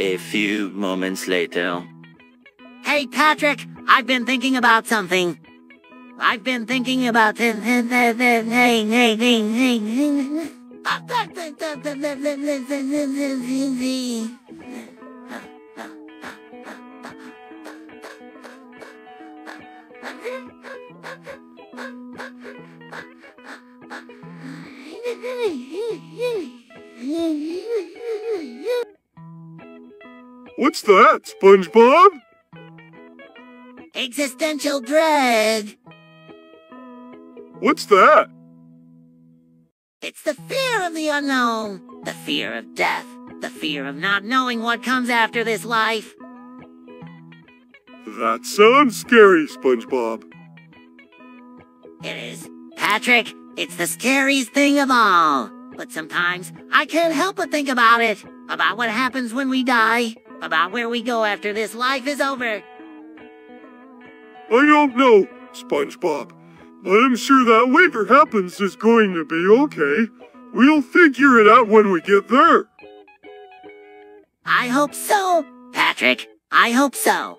A few moments later. Hey, Patrick, I've been thinking about something. I've been thinking about this. What's that, SpongeBob? Existential dread. What's that? It's the fear of the unknown, the fear of death, the fear of not knowing what comes after this life. That sounds scary, SpongeBob. It is. Patrick, it's the scariest thing of all. But sometimes I can't help but think about it. About what happens when we die. About where we go after this life is over. I don't know, SpongeBob. But I'm sure that whatever happens is going to be okay. We'll figure it out when we get there. I hope so, Patrick. I hope so.